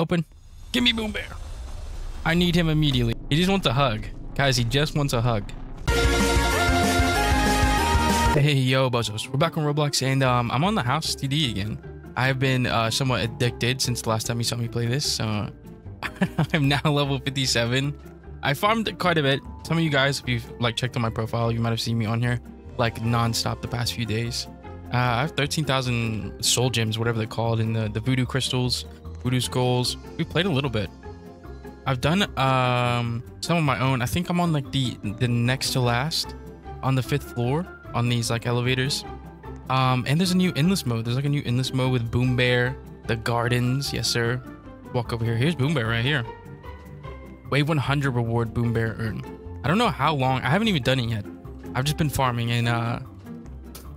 Open. Give me Boom Bear. I need him immediately. He just wants a hug. Guys, he just wants a hug. Hey, yo, Buzzos. We're back on Roblox, and um, I'm on the house TD again. I've been uh, somewhat addicted since the last time you saw me play this, so I'm now level 57. I farmed quite a bit. Some of you guys, if you've like checked on my profile, you might have seen me on here like non-stop the past few days. Uh, I have 13,000 soul gems, whatever they're called, in the, the voodoo crystals, voodoo skulls. We played a little bit. I've done um, some of my own. I think I'm on like the the next to last on the fifth floor on these like elevators. Um, and there's a new endless mode. There's like a new endless mode with Boom Bear, the gardens. Yes, sir. Walk over here. Here's Boom Bear right here. Wave 100 reward Boom Bear earn. I don't know how long. I haven't even done it yet. I've just been farming and uh,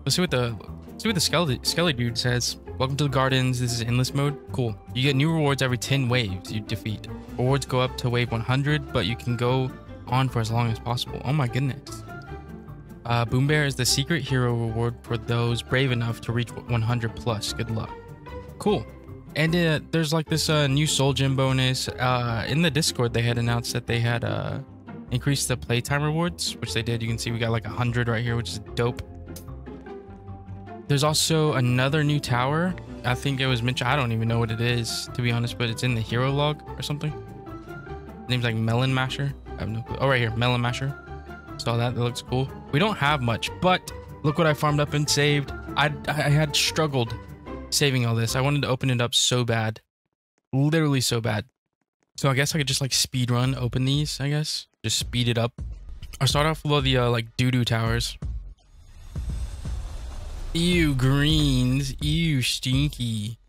let's see what the let's see what the Skelly Skelly dude says. Welcome to the gardens. This is endless mode. Cool. You get new rewards every 10 waves you defeat. Rewards go up to wave 100, but you can go on for as long as possible. Oh my goodness. Uh, Boom Bear is the secret hero reward for those brave enough to reach 100 plus. Good luck. Cool. And uh, there's like this uh, new soul gem bonus. Uh, in the Discord, they had announced that they had uh, increased the playtime rewards, which they did. You can see we got like 100 right here, which is dope. There's also another new tower. I think it was mentioned. I don't even know what it is, to be honest, but it's in the hero log or something. name's like Melon Masher. I have no clue. Oh, right here, Melon Masher. Saw that. That looks cool. We don't have much, but look what I farmed up and saved. I, I had struggled saving all this. I wanted to open it up so bad. Literally so bad. So I guess I could just like speed run open these, I guess. Just speed it up. I'll start off with all the uh, like doo-doo towers. Ew, greens. Ew, stinky.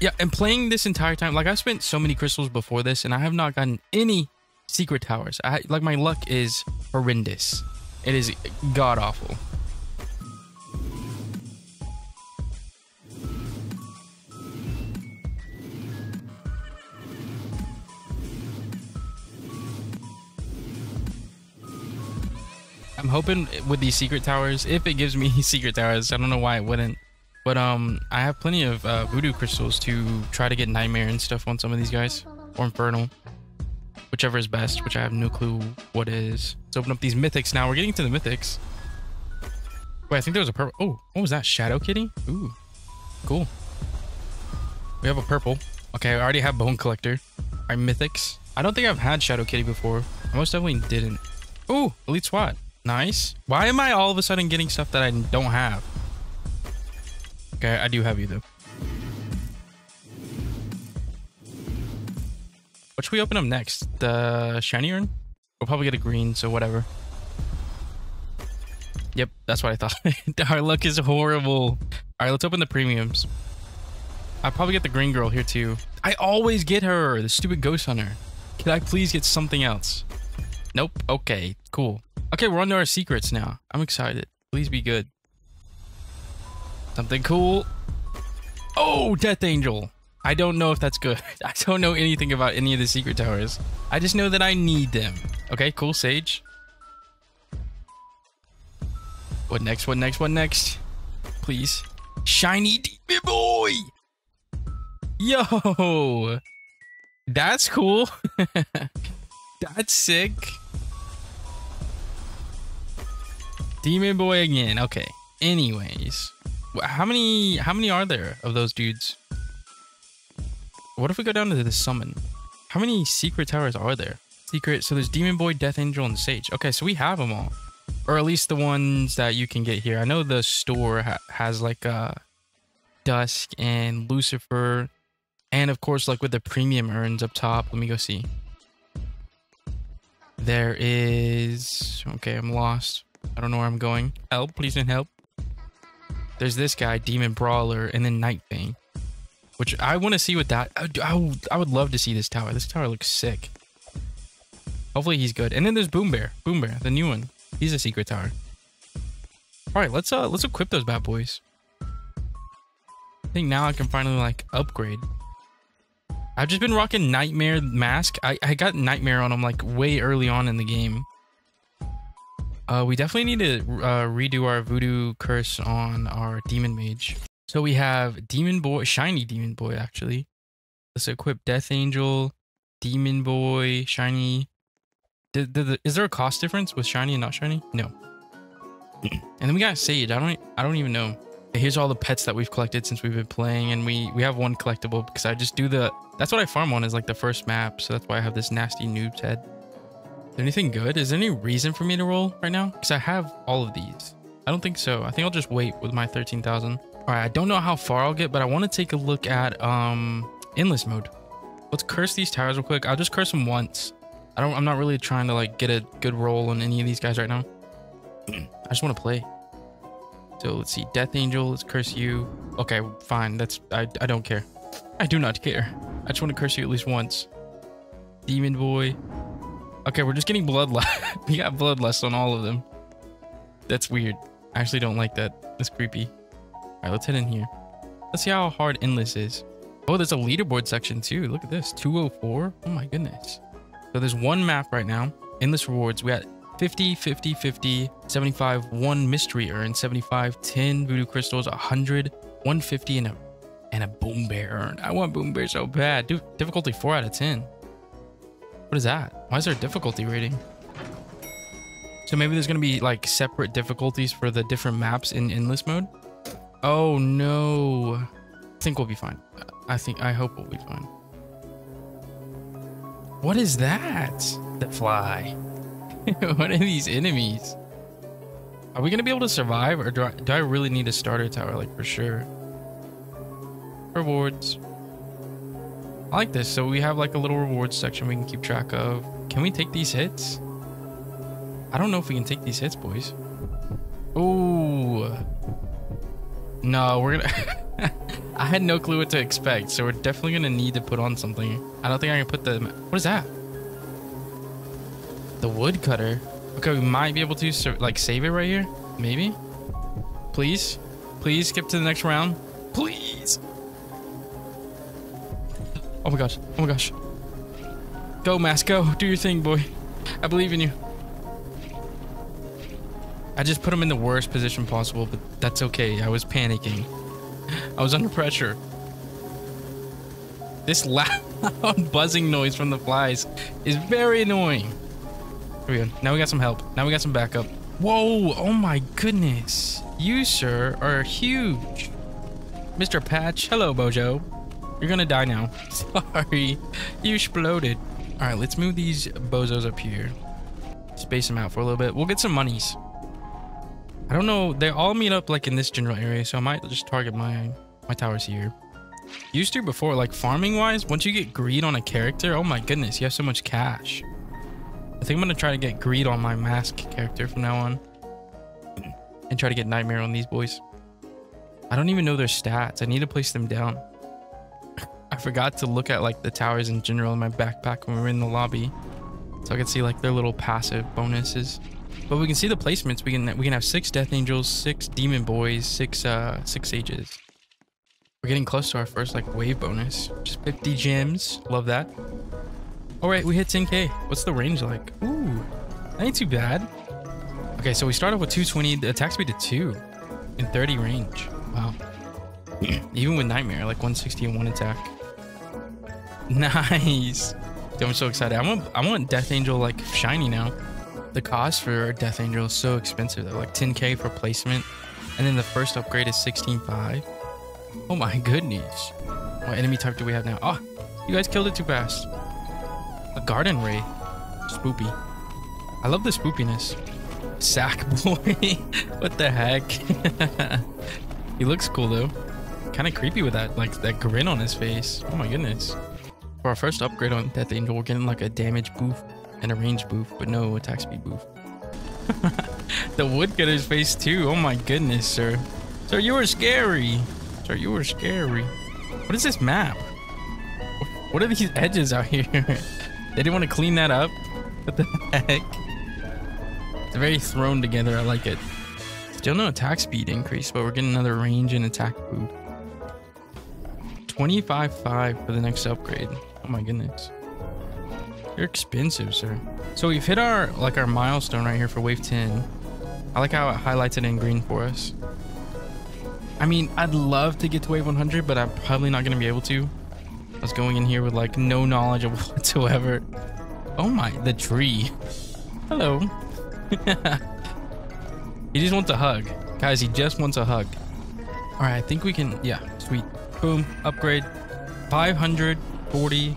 Yeah, and playing this entire time, like I spent so many crystals before this, and I have not gotten any secret towers. I like my luck is horrendous. It is god awful. I'm hoping with these secret towers, if it gives me secret towers, I don't know why it wouldn't. But um, I have plenty of uh, voodoo crystals to try to get nightmare and stuff on some of these guys, or infernal, whichever is best. Which I have no clue what is. Let's open up these mythics now. We're getting to the mythics. Wait, I think there was a purple. Oh, what was that? Shadow Kitty? Ooh, cool. We have a purple. Okay, I already have Bone Collector. Our mythics. I don't think I've had Shadow Kitty before. I most definitely didn't. Ooh, Elite SWAT. Nice. Why am I all of a sudden getting stuff that I don't have? Okay, I do have you though. What should we open up next? The shiny urn? We'll probably get a green, so whatever. Yep, that's what I thought. Our luck is horrible. All right, let's open the premiums. I'll probably get the green girl here too. I always get her, the stupid ghost hunter. Can I please get something else? Nope. Okay, cool. Okay, we're on to our secrets now. I'm excited. Please be good. Something cool. Oh, Death Angel. I don't know if that's good. I don't know anything about any of the secret towers. I just know that I need them. Okay, cool. Sage. What next? What next? What next? Please. Shiny Demon Boy. Yo. That's cool. that's sick. Demon Boy again. Okay. Anyways, how many how many are there of those dudes? What if we go down to the summon? How many secret towers are there? Secret. So there's Demon Boy, Death Angel, and Sage. Okay, so we have them all, or at least the ones that you can get here. I know the store ha has like uh, Dusk and Lucifer, and of course like with the premium urns up top. Let me go see. There is. Okay, I'm lost. I don't know where I'm going. Help, please and help. There's this guy, Demon Brawler, and then Night Thing. Which I want to see what that... I, I, I would love to see this tower. This tower looks sick. Hopefully he's good. And then there's Boom Bear. Boom Bear, the new one. He's a secret tower. Alright, let's uh let's equip those bad boys. I think now I can finally like upgrade. I've just been rocking Nightmare mask. I, I got Nightmare on him like way early on in the game. Uh, we definitely need to uh, redo our voodoo curse on our demon mage. So we have demon boy, shiny demon boy actually. Let's equip death angel, demon boy, shiny. Did, did the, is there a cost difference with shiny and not shiny? No. and then we got sage. I don't I don't even know. Here's all the pets that we've collected since we've been playing, and we we have one collectible because I just do the. That's what I farm on is like the first map, so that's why I have this nasty noob's head. Anything good? Is there any reason for me to roll right now? Because I have all of these. I don't think so. I think I'll just wait with my 13,000. All right, I don't know how far I'll get, but I want to take a look at um endless mode. Let's curse these towers real quick. I'll just curse them once. I don't. I'm not really trying to like get a good roll on any of these guys right now. I just want to play. So let's see. Death Angel, let's curse you. Okay, fine. That's I I don't care. I do not care. I just want to curse you at least once. Demon Boy. Okay, we're just getting bloodlust. we got bloodlust on all of them. That's weird. I actually don't like that. That's creepy. All right, let's head in here. Let's see how hard Endless is. Oh, there's a leaderboard section too. Look at this. 204. Oh my goodness. So there's one map right now. Endless rewards. We got 50, 50, 50, 75, 1 mystery urn, 75, 10 voodoo crystals, 100, 150, and a, and a boom bear urn. I want boom bear so bad. Dude, difficulty 4 out of 10. What is that? Why is there a difficulty rating? So maybe there's going to be like separate difficulties for the different maps in endless mode. Oh no. I think we'll be fine. I think, I hope we'll be fine. What is that? That fly. what are these enemies? Are we gonna be able to survive, or do I, do I really need a starter tower, like for sure? Rewards. I like this. So we have like a little rewards section we can keep track of. Can we take these hits? I don't know if we can take these hits, boys. Ooh. No, we're gonna... I had no clue what to expect, so we're definitely gonna need to put on something. I don't think I can put the... What is that? The woodcutter. Okay, we might be able to like save it right here. Maybe. Please. Please skip to the next round. Please. Oh my gosh. Oh my gosh. Go, Mask. Go. Do your thing, boy. I believe in you. I just put him in the worst position possible, but that's okay. I was panicking. I was under pressure. This loud buzzing noise from the flies is very annoying. Here we go. Now we got some help. Now we got some backup. Whoa! Oh my goodness. You, sir, are huge. Mr. Patch. Hello, Bojo. You're gonna die now. Sorry. You exploded. Alright, let's move these bozos up here. Space them out for a little bit. We'll get some monies. I don't know. They all meet up like in this general area, so I might just target my my towers here. Used to before, like farming wise, once you get greed on a character, oh my goodness, you have so much cash. I think I'm gonna try to get greed on my mask character from now on. And try to get nightmare on these boys. I don't even know their stats. I need to place them down. I forgot to look at like the towers in general in my backpack when we were in the lobby. So I can see like their little passive bonuses. But we can see the placements. We can we can have six death angels, six demon boys, six uh six sages. We're getting close to our first like wave bonus. Just 50 gems. Love that. All right, we hit 10k. What's the range like? Ooh, that ain't too bad. Okay, so we start off with 220, the attack speed to 2 in 30 range. Wow. Even with Nightmare, like 160 and 1 attack. Nice. Dude, I'm so excited. I want, I want Death Angel like shiny now. The cost for Death Angel is so expensive like 10k for placement. And then the first upgrade is 16.5. Oh my goodness. What enemy type do we have now? Oh, you guys killed it too fast. A garden ray. Spoopy. I love the spoopiness. Sack boy. what the heck? he looks cool though. Kind of creepy with that, like that grin on his face. Oh my goodness. For our first upgrade on Death Angel, we're getting like a damage boost and a range boost, but no attack speed boost. the woodcutter's face too. Oh my goodness, sir. Sir, you were scary. Sir, you were scary. What is this map? What are these edges out here? They didn't want to clean that up? What the heck? It's very thrown together. I like it. Still no attack speed increase, but we're getting another range and attack boost. 25.5 for the next upgrade. Oh my goodness. You're expensive, sir. So we've hit our like our milestone right here for wave 10. I like how it highlights it in green for us. I mean, I'd love to get to wave 100, but I'm probably not going to be able to. I was going in here with like no knowledge of whatsoever. Oh my, the tree. Hello. he just wants a hug. Guys, he just wants a hug. All right, I think we can, yeah, sweet. Boom, upgrade. 540.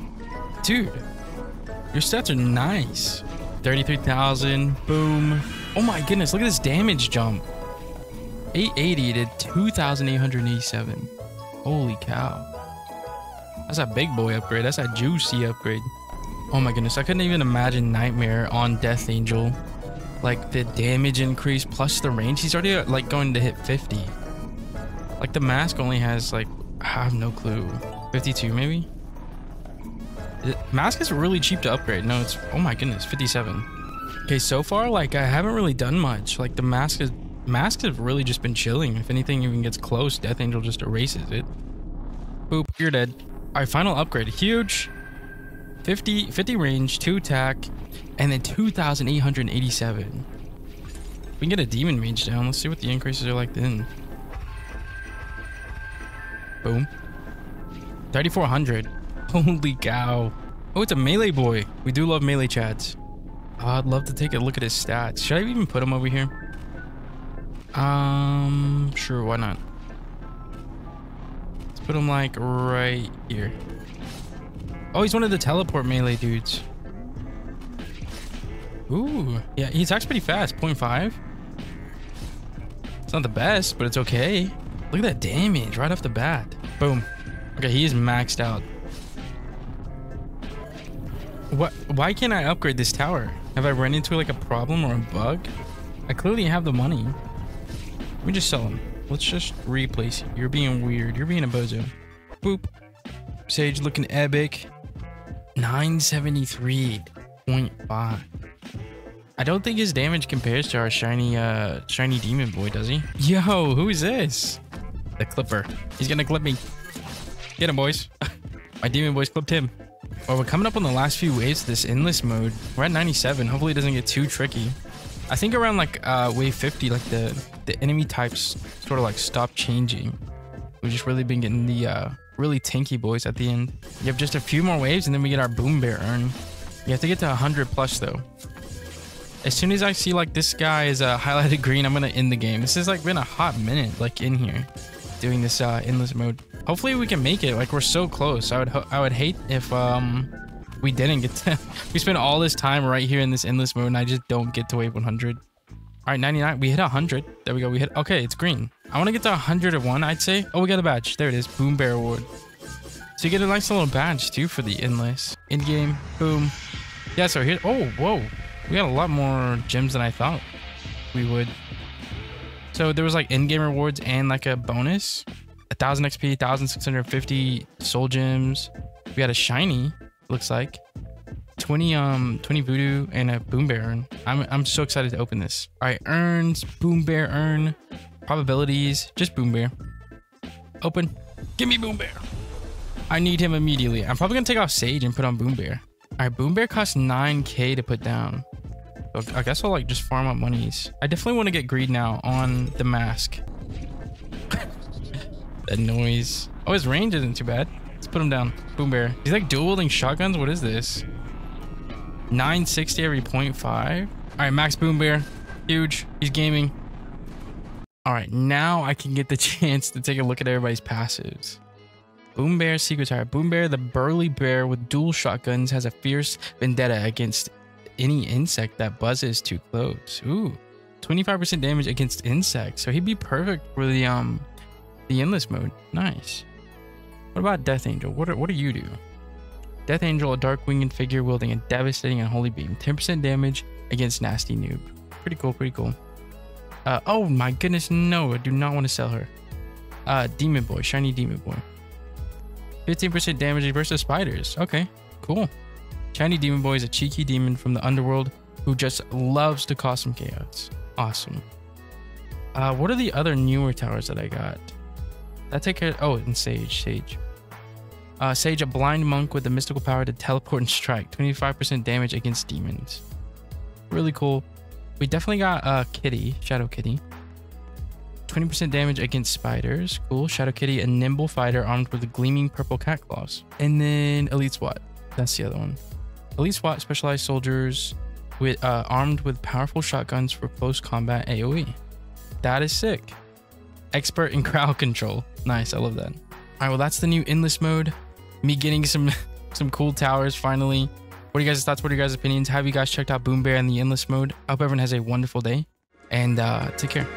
Dude, your stats are nice. 33,000, boom. Oh my goodness, look at this damage jump. 880 to 2,887. Holy cow. That's a big boy upgrade. That's a juicy upgrade. Oh my goodness, I couldn't even imagine Nightmare on Death Angel. Like the damage increase plus the range. He's already uh, like going to hit 50. Like the mask only has like, I have no clue. 52 maybe? Mask is really cheap to upgrade. No, it's, oh my goodness, 57. Okay, so far, like I haven't really done much. Like the mask is, masks have really just been chilling. If anything even gets close, Death Angel just erases it. Boop, you're dead. All right, final upgrade. Huge. 50, 50 range, 2 attack, and then 2,887. We can get a demon mage down. Let's see what the increases are like then. Boom. 3,400. Holy cow. Oh, it's a melee boy. We do love melee chads. Oh, I'd love to take a look at his stats. Should I even put him over here? Um, sure, why not? Let's put him like right here. Oh, he's one of the teleport melee dudes. Ooh, yeah, he attacks pretty fast, 0.5. It's not the best, but it's okay. Look at that damage right off the bat. Boom. Okay, he is maxed out. What? Why can't I upgrade this tower? Have I run into like a problem or a bug? I clearly have the money. Let me just sell them. Let's just replace you. You're being weird. You're being a bozo. Boop. Sage looking epic. 973.5. I don't think his damage compares to our shiny uh shiny demon boy, does he? Yo, who is this? The clipper. He's gonna clip me. Get him, boys. My demon boys clipped him. Well, we're coming up on the last few waves of this endless mode. We're at 97. Hopefully it doesn't get too tricky. I think around like uh, wave 50, like the, the enemy types sort of like stop changing. We've just really been getting the uh, really tanky boys at the end. You have just a few more waves and then we get our boom bear urn. You have to get to 100 plus though. As soon as I see like this guy is uh, highlighted green, I'm gonna end the game. This has like been a hot minute like in here doing this uh, endless mode. Hopefully we can make it. Like we're so close. I would I would hate if um we didn't get to. we spent all this time right here in this endless mode, and I just don't get to wave 100. All right, 99. We hit 100. There we go. We hit. Okay, it's green. I want to get to 101. I'd say. Oh, we got a badge. There it is. Boom Bear Award. So you get a nice little badge too for the endless end game. Boom. Yeah. So here. Oh, whoa. We got a lot more gems than I thought we would. So there was like in-game rewards and like a bonus. 1000 XP, 1650 soul gems. We got a shiny, looks like. 20 um 20 voodoo and a boom bear urn. I'm I'm so excited to open this. All right, urns, boom bear urn, probabilities, just boom bear. Open. Give me boom bear. I need him immediately. I'm probably gonna take off Sage and put on boom bear. All right, boom bear costs 9k to put down. I guess I'll like just farm up monies. I definitely want to get greed now on the mask. That noise. Oh, his range isn't too bad. Let's put him down. Boom bear. He's like dual wielding shotguns. What is this? 960 every 0.5. All right, max boom bear. Huge. He's gaming. All right, now I can get the chance to take a look at everybody's passives. Boom Bear Secret Tire. Boom Bear, the burly bear with dual shotguns, has a fierce vendetta against any insect that buzzes too close. Ooh, 25% damage against insects. So he'd be perfect for the um the endless mode. Nice. What about Death Angel? What, are, what do you do? Death Angel, a dark winged figure wielding a devastating unholy beam. 10% damage against Nasty Noob. Pretty cool, pretty cool. Uh, oh my goodness, no, I do not want to sell her. Uh, Demon Boy, Shiny Demon Boy. 15% damage versus spiders. Okay, cool. Shiny Demon Boy is a cheeky demon from the underworld who just loves to cause some chaos. Awesome. Uh, what are the other newer towers that I got? That take care. Oh, and Sage, Sage. Uh, Sage, a blind monk with the mystical power to teleport and strike. 25% damage against demons. Really cool. We definitely got uh Kitty, Shadow Kitty. 20% damage against spiders. Cool. Shadow Kitty, a nimble fighter armed with gleaming purple cat claws. And then Elite SWAT. That's the other one. Elite SWAT specialized soldiers with uh, armed with powerful shotguns for close combat AoE. That is sick. Expert in crowd control. Nice. I love that. All right. Well, that's the new endless mode. Me getting some some cool towers finally. What are you guys' thoughts? What are your guys' opinions? Have you guys checked out Boom Bear and the endless mode? I hope everyone has a wonderful day and uh, take care.